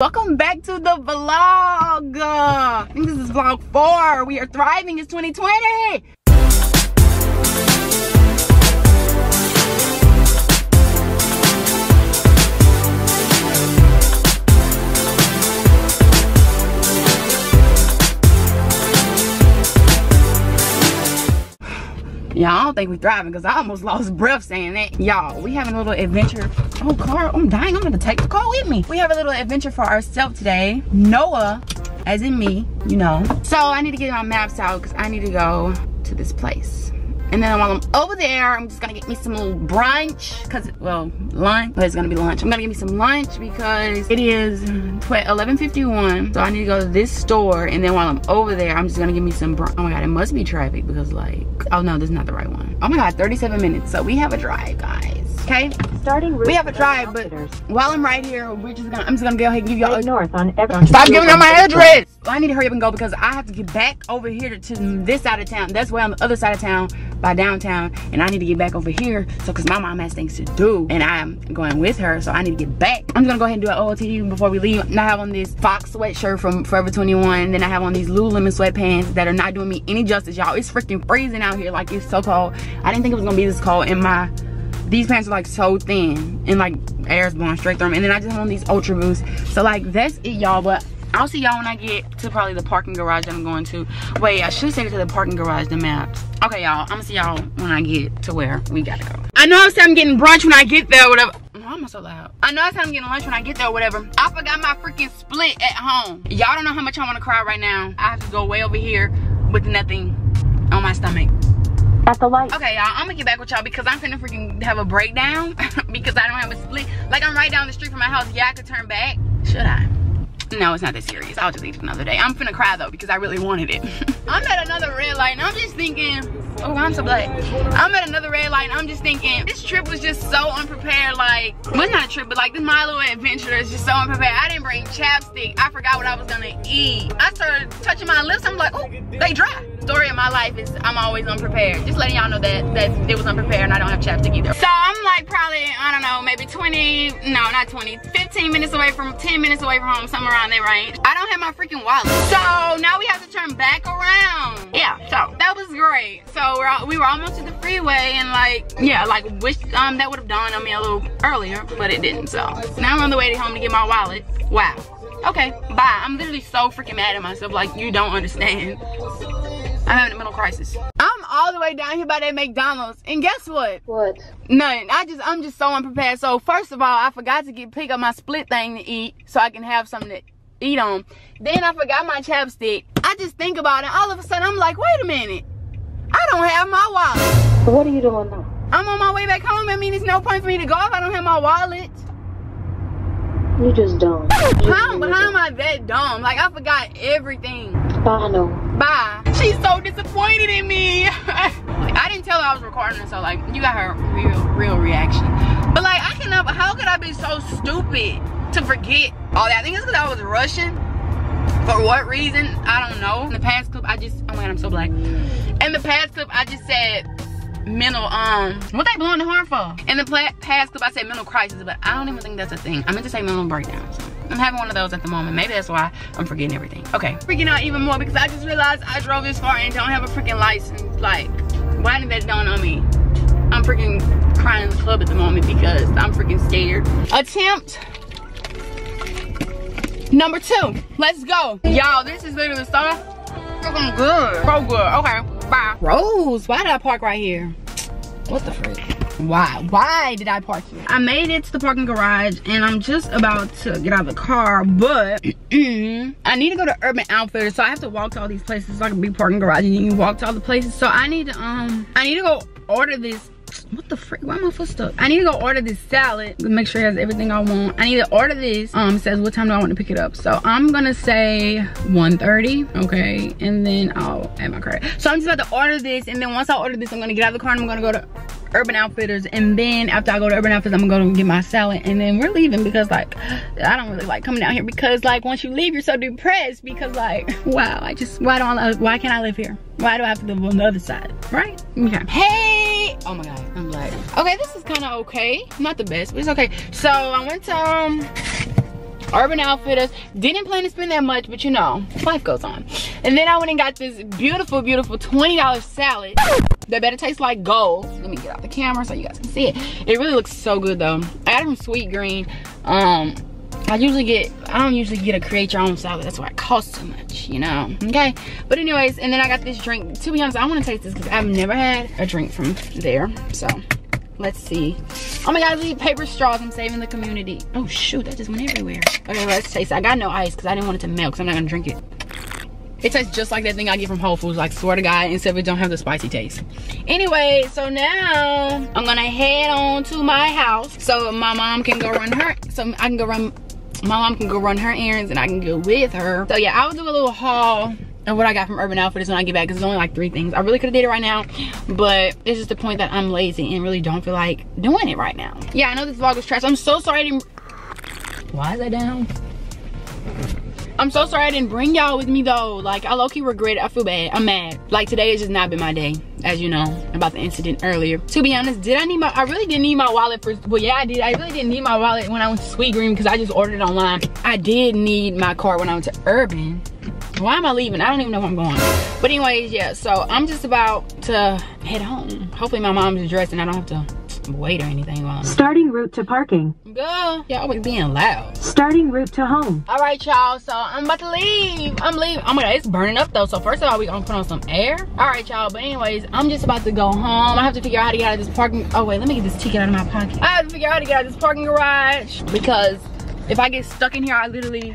Welcome back to the vlog. I think this is vlog four. We are thriving. It's 2020. Y'all, I don't think we're thriving because I almost lost breath saying that. Y'all, we having a little adventure. Oh, car. I'm dying. I'm to take the car with me. We have a little adventure for ourselves today. Noah, as in me, you know. So I need to get my maps out because I need to go to this place. And then while I'm over there, I'm just gonna get me some little brunch, cause, well, lunch, but it's gonna be lunch. I'm gonna get me some lunch because it is 11.51, so I need to go to this store, and then while I'm over there, I'm just gonna get me some brunch. Oh my God, it must be traffic because like, oh no, this is not the right one. Oh my God, 37 minutes, so we have a drive, guys. Okay, Starting we have a drive, but while I'm right here, we're just gonna, I'm just gonna go ahead and give y'all a north on Everton. Stop giving out my address. Well, I need to hurry up and go because I have to get back over here to, to this side of town. That's way on the other side of town by downtown. And I need to get back over here. So, because my mom has things to do. And I'm going with her. So, I need to get back. I'm going to go ahead and do an OOTD before we leave. And I have on this Fox sweatshirt from Forever 21. Then I have on these Lululemon sweatpants that are not doing me any justice, y'all. It's freaking freezing out here. Like, it's so cold. I didn't think it was to be this cold. in my these pants are like so thin and like air's blowing straight through them and then i just on these ultra boosts so like that's it y'all but i'll see y'all when i get to probably the parking garage that i'm going to wait i should send it to the parking garage the maps okay y'all i'm gonna see y'all when i get to where we gotta go i know i said i'm getting brunch when i get there whatever why am I so loud? I know I said I'm getting lunch when I get there or whatever. I forgot my freaking split at home. Y'all don't know how much I want to cry right now. I have to go way over here with nothing on my stomach. At the light. Okay, y'all, I'm gonna get back with y'all because I'm finna freaking have a breakdown because I don't have a split. Like, I'm right down the street from my house. Yeah, I could turn back. Should I? No, it's not that serious. I'll just eat it another day. I'm finna cry though because I really wanted it. I'm at another red light and I'm just thinking, oh, I'm so black. I'm at another red light and I'm just thinking, this trip was just so unprepared. Like, well, not a trip, but like this little adventure is just so unprepared. I didn't bring chapstick. I forgot what I was gonna eat. I started touching my lips. I'm like, oh, they dry. Story of my life is I'm always unprepared. Just letting y'all know that that it was unprepared and I don't have chapstick either. So I'm like probably, I don't know, maybe 20, no, not 20, 15 minutes away from, 10 minutes away from home, somewhere around that range. I don't have my freaking wallet. So now we have to turn back around. Yeah, so that was great. So we're all, we were almost at the freeway and like, yeah, like wish um that would have dawned on me a little earlier, but it didn't. So now I'm on the way to home to get my wallet. Wow. Okay, bye. I'm literally so freaking mad at myself. Like, you don't understand. I'm having a mental crisis. I'm all the way down here by that McDonald's. And guess what? What? Nothing. I just, I'm just so unprepared. So first of all, I forgot to get pick up my split thing to eat so I can have something to eat on. Then I forgot my chapstick. I just think about it. All of a sudden, I'm like, wait a minute. I don't have my wallet. What are you doing now? I'm on my way back home. I mean, there's no point for me to go if I don't have my wallet. You just don't. How, how am I that dumb? Like, I forgot everything. I know. Bye. She's so disappointed in me. I didn't tell her I was recording so like you got her real real reaction. But like I cannot how could I be so stupid to forget all that? I think it's because I was rushing. For what reason? I don't know. In the past clip I just oh my god I'm so black. In the past clip I just said mental um what they blowing the horn for? In the past clip I said mental crisis, but I don't even think that's a thing. I meant to say mental breakdown. So. I'm having one of those at the moment. Maybe that's why I'm forgetting everything. Okay, freaking out even more because I just realized I drove this far and don't have a freaking license. Like, why did that dawn on me? I'm freaking crying in the club at the moment because I'm freaking scared. Attempt number two. Let's go. Y'all, this is literally so freaking good. So good. Okay, bye. Rose, why did I park right here? What the frick? why why did i park here i made it to the parking garage and i'm just about to get out of the car but i need to go to urban outfitters so i have to walk to all these places it's like a big parking garage and you can walk to all the places so i need to um i need to go order this what the frick? Why my foot stuck i need to go order this salad. Make sure it has everything i want. I need to order this. Um says what time do i want to pick it up. So i'm gonna say 1:30. okay? And then i'll add my credit. So i'm just about to order this. And then once i order this i'm gonna get out of the car and i'm gonna go to Urban Outfitters and then after I go to Urban Outfitters I'm gonna go and get my salad and then we're leaving because like I don't really like coming down here because like once you leave you're so depressed because like wow I just why don't I why can't I live here? Why do I have to live on the other side? Right? Okay. Hey! Oh my god I'm like okay this is kind of okay. Not the best but it's okay. So I went to um Urban Outfitters. Didn't plan to spend that much, but you know, life goes on. And then I went and got this beautiful, beautiful $20 salad that better taste like gold. Let me get out the camera so you guys can see it. It really looks so good though. I got it from Sweetgreen. Um, I usually get, I don't usually get a create your own salad. That's why it costs so much, you know, okay? But anyways, and then I got this drink. To be honest, I wanna taste this because I've never had a drink from there. So let's see. Oh my God, leave paper straws. I'm saving the community. Oh shoot, that just went everywhere. Okay, let's taste it. I got no ice because I didn't want it to melt because I'm not gonna drink it. It tastes just like that thing I get from Whole Foods, like swear to God, except it don't have the spicy taste. Anyway, so now I'm gonna head on to my house so my mom can go run her, so I can go run my mom can go run her errands and I can go with her. So yeah, I'll do a little haul of what I got from Urban Outfitters when I get back because it's only like three things. I really could have did it right now, but it's just the point that I'm lazy and really don't feel like doing it right now. Yeah, I know this vlog was trash. I'm so sorry I didn't... Why is that down? I'm so sorry I didn't bring y'all with me though. Like I low-key regret it. I feel bad. I'm mad. Like today has just not been my day, as you know, about the incident earlier. To be honest, did I need my I really didn't need my wallet for well yeah I did. I really didn't need my wallet when I went to Sweetgreen because I just ordered it online. I did need my card when I went to Urban. Why am I leaving? I don't even know where I'm going. But anyways, yeah, so I'm just about to head home. Hopefully my mom's dressed and I don't have to wait or anything while Starting route to parking. Girl, y'all always being loud. Starting route to home. All right, y'all. So I'm about to leave. I'm leaving. Oh my god, it's burning up though. So first of all, we gonna put on some air. All right, y'all. But anyways, I'm just about to go home. I have to figure out how to get out of this parking. Oh wait, let me get this ticket out of my pocket. I have to figure out how to get out of this parking garage because if I get stuck in here, I literally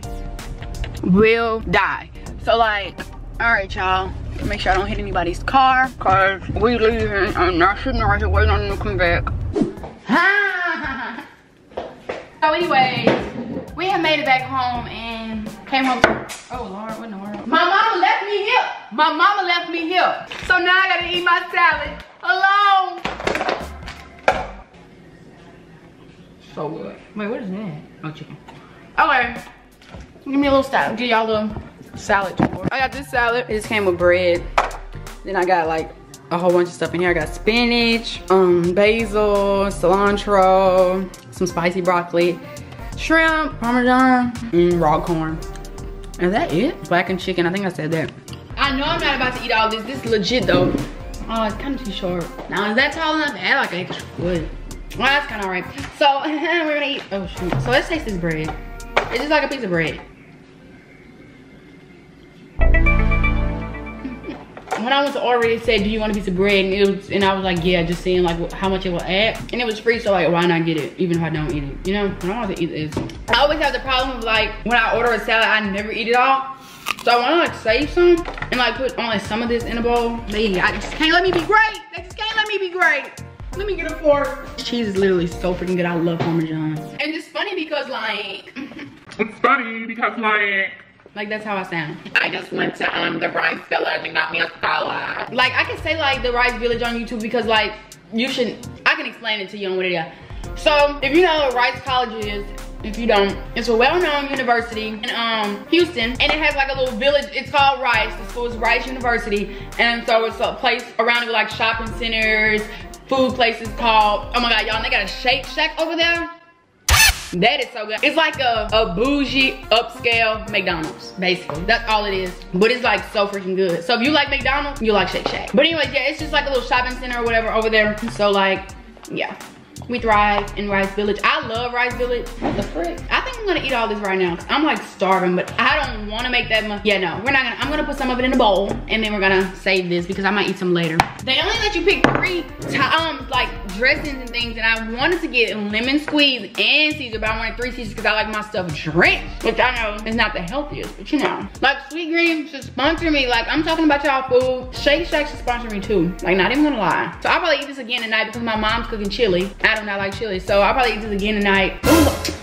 will die. So like, all right, y'all. Make sure I don't hit anybody's car cause we leaving. I'm not sitting right here waiting on them to come back. so anyways, we have made it back home and came home. Oh Lord, what in the world? My mama left me here. My mama left me here. So now I gotta eat my salad alone. So good. Wait, what is that? Oh, chicken. Okay. Give me a little salad. Give y'all a little salad tour. I got this salad. It just came with bread. Then I got like a whole bunch of stuff in here. I got spinach, um, basil, cilantro, some spicy broccoli, shrimp, parmesan, and raw corn. Is that it? Blackened chicken. I think I said that. I know I'm not about to eat all this. This is legit though. Oh, it's kind of too short. Now, is that tall enough add like an extra foot? Well, that's kind of alright. So, we're gonna eat. Oh, shoot. So, let's taste this bread. It's just like a piece of bread. When I went to order, it said, "Do you want a piece of bread?" And it was, and I was like, "Yeah," just seeing like how much it will add, and it was free. So like, why not get it, even if I don't eat it? You know, I don't want to eat this. I always have the problem of like when I order a salad, I never eat it all. So I want to like save some and like put only some of this in a bowl. They, I just can't let me be great. They just can't let me be great. Let me get a fork. Cheese is literally so freaking good. I love Parmesan. And it's funny because like, It's funny because like like that's how I sound. I just went to um the Rice Village and got me a salad. Like I can say like the Rice Village on YouTube because like you should, I can explain it to you on what it is. So if you know what Rice College is, if you don't, it's a well-known university in um Houston and it has like a little village, it's called Rice, the school is Rice University. And so it's a place around it with like shopping centers, food places called, oh my God, y'all, and they got a Shake Shack over there. That is so good. It's like a, a bougie, upscale McDonald's, basically. That's all it is. But it's like so freaking good. So if you like McDonald's, you like Shake Shack. But anyways, yeah, it's just like a little shopping center or whatever over there. So like, yeah. We thrive in Rice Village. I love Rice Village. What the frick? I think I'm gonna eat all this right now. I'm like starving, but I don't wanna make that much. Yeah, no, we're not gonna, I'm gonna put some of it in a bowl and then we're gonna save this because I might eat some later. They only let you pick three, um, like dressings and things and I wanted to get lemon squeeze and Caesar, but I wanted three Caesars because I like my stuff drenched, which I know is not the healthiest, but you know. Like Sweetgreen should sponsor me. Like I'm talking about y'all food. Shake Shack should sponsor me too. Like not even gonna lie. So I'll probably eat this again tonight because my mom's cooking chili. I do not like chili, so I'll probably eat this again tonight. Ooh.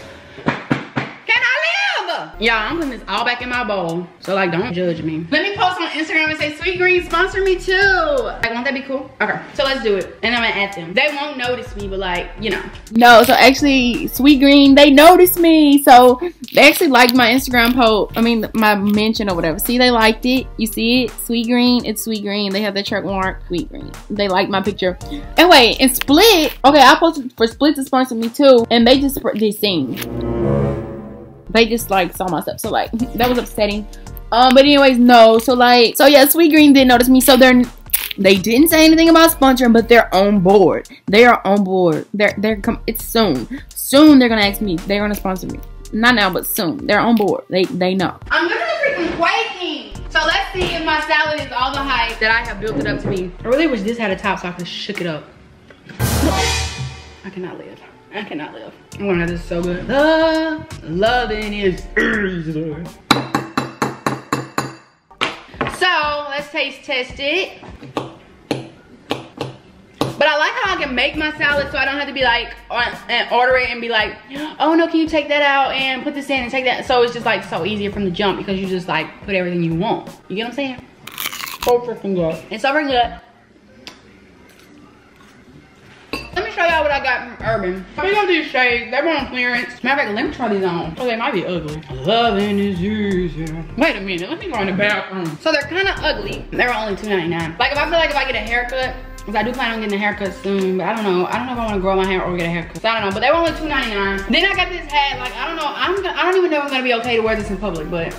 Can I live? Yeah, I'm putting this all back in my bowl. So like, don't judge me. Let me post on Instagram and say, Sweet Green, sponsor me too. Like, won't that be cool? Okay, so let's do it. And I'm gonna add them. They won't notice me, but like, you know. No, so actually, Sweet Green, they noticed me. So they actually liked my Instagram post. I mean, my mention or whatever. See, they liked it. You see it? Sweet Green, It's Sweet Green. They have the track mark. Sweet Green. They liked my picture. Anyway, and Split. Okay, I posted for Split to sponsor me too, and they just they sing. They just like saw my stuff. So like that was upsetting. Um, but anyways, no. So like, so yeah, Sweet Green did notice me. So they're they didn't say anything about sponsoring, but they're on board. They are on board. They're they're com- it's soon. Soon they're gonna ask me. They're gonna sponsor me. Not now, but soon. They're on board. They they know. I'm literally freaking quaking. So let's see if my salad is all the hype that I have built it up to be. I really wish this had a top so I could shook it up. I cannot live. I cannot live. I Oh my god, this is so good. The loving is easy. So let's taste test it. But I like how I can make my salad so I don't have to be like uh, and order it and be like, oh no, can you take that out and put this in and take that? So it's just like so easier from the jump because you just like put everything you want. You get what I'm saying? So freaking good. It's so freaking good. Let me show y'all what I got from Urban. These are these shades. They were on clearance. Matter of fact, let me try these on. Oh, they might be ugly. Loving is easy. Wait a minute. Let me go in the bathroom. Mm. So they're kind of ugly. They're only $2.99. Like if I feel like if I get a haircut, because I do plan on getting a haircut soon, but I don't know. I don't know if I want to grow my hair or get a haircut. So I don't know, but they were only $2.99. Then I got this hat. Like, I don't know. I'm gonna, I don't even know if I'm going to be okay to wear this in public, but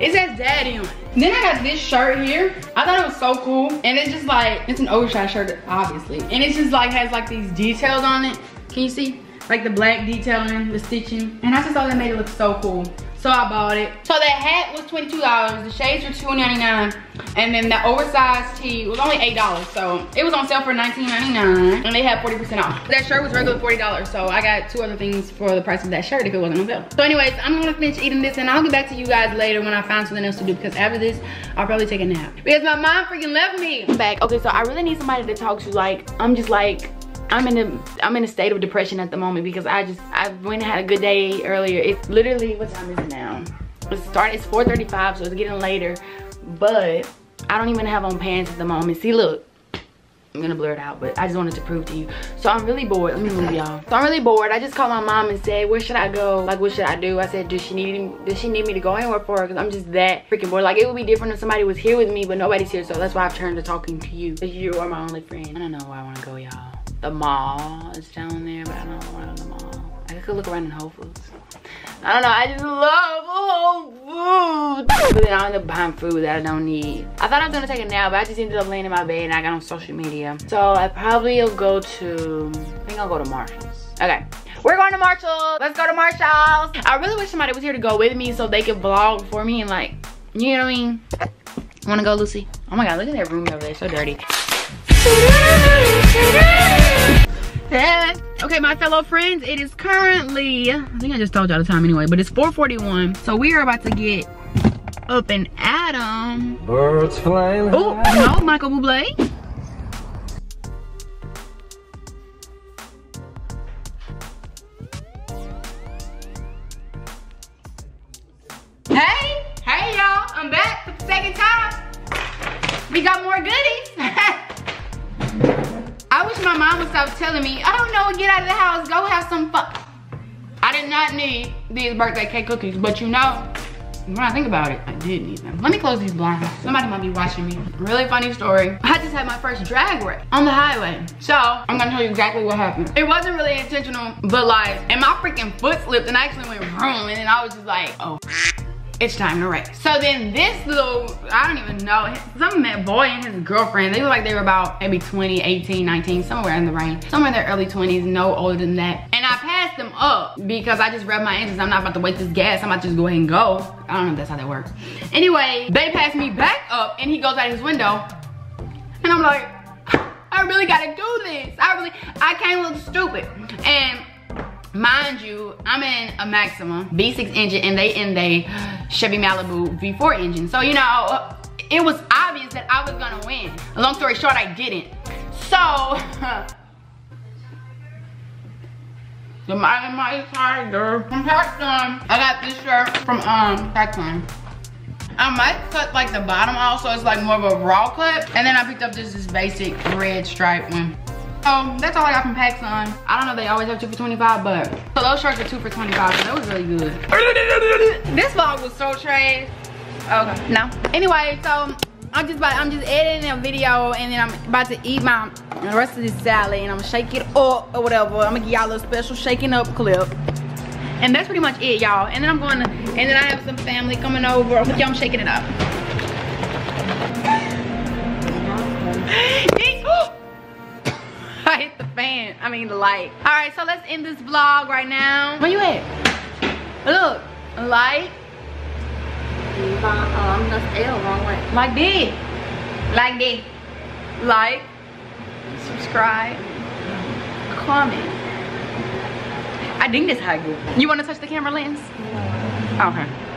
it says daddy on it. Then I got this shirt here. I thought it was so cool. And it's just like, it's an oversized shirt, obviously. And it just like has like these details on it. Can you see? Like the black detailing, the stitching. And I just thought that made it look so cool. So I bought it. So that hat was $22. The shades were $2.99. And then the oversized tee was only $8. So it was on sale for $19.99. And they had 40% off. That shirt was regular $40. So I got two other things for the price of that shirt if it wasn't on sale. So anyways, I'm gonna finish eating this and I'll get back to you guys later when I find something else to do. Because after this, I'll probably take a nap. Because my mom freaking left me. I'm back. Okay, so I really need somebody to talk to. Like, I'm just like, I'm in a I'm in a state of depression at the moment because I just I went and had a good day earlier. It's literally what time is it now? It's starting it's 4:35, so it's getting later. But I don't even have on pants at the moment. See, look. I'm gonna blur it out, but I just wanted to prove to you. So I'm really bored. Let me move y'all. So I'm really bored. I just called my mom and said, where should I go? Like, what should I do? I said, does she need does she need me to go anywhere for her? Because I'm just that freaking bored. Like, it would be different if somebody was here with me, but nobody's here. So that's why I've turned to talking to you. Because you are my only friend. I don't know where I want to go, y'all the mall is down there, but I don't want to the mall. I could look around in Whole Foods. I don't know, I just love Whole Foods. But then I end up buying food that I don't need. I thought I was gonna take a nap, but I just ended up laying in my bed and I got on social media. So I probably will go to, I think I'll go to Marshall's. Okay. We're going to Marshall's. Let's go to Marshall's. I really wish somebody was here to go with me so they could vlog for me and like, you know what I mean? Wanna go, Lucy? Oh my God, look at that room over there, so dirty. My fellow friends, it is currently, I think I just told y'all the time anyway, but it's 441. So we are about to get up and at 'em. Birds flying Oh, no, Michael Bublé. Hey, hey y'all, I'm back for the second time. We got more goodies. My mom would telling me, I don't know, get out of the house, go have some fun. I did not need these birthday cake cookies, but you know, when I think about it, I did need them. Let me close these blinds. Somebody might be watching me. Really funny story. I just had my first drag race on the highway. So, I'm gonna tell you exactly what happened. It wasn't really intentional, but like, and my freaking foot slipped and I actually went vroom, and then I was just like, oh it's time to race. So then this little, I don't even know, some boy and his girlfriend, they look like they were about maybe 20, 18, 19, somewhere in the range. Somewhere in their early 20s, no older than that. And I passed them up because I just revved my engines. I'm not about to wait this gas. I'm about to just go ahead and go. I don't know if that's how that works. Anyway, they passed me back up and he goes out his window. And I'm like, I really gotta do this. I really, I can't look stupid. And mind you i'm in a maxima v6 engine and they in the chevy malibu v4 engine so you know it was obvious that i was gonna win long story short i didn't so the mighty mighty tiger from PacSun. i got this shirt from um PacSun. I might cut like the bottom off so it's like more of a raw cut. And then I picked up this, this basic red stripe one. So that's all I got from PacSun. I don't know they always have two for 25, but so those shirts are two for 25, so that was really good. this vlog was so trash. Okay, no. Anyway, so I'm just about, I'm just editing a video and then I'm about to eat my the rest of this salad and I'm gonna shake it up or whatever. I'm gonna give y'all a little special shaking up clip. And that's pretty much it, y'all. And then I'm going to And then I have some family coming over. Y'all, I'm shaking it up. Oh! I hit the fan. I mean the light. All right, so let's end this vlog right now. Where you at? Look, like, Um, that's L wrong way. like this, like this, like, subscribe, comment. I think this how I go. You want to touch the camera lens? No. Okay.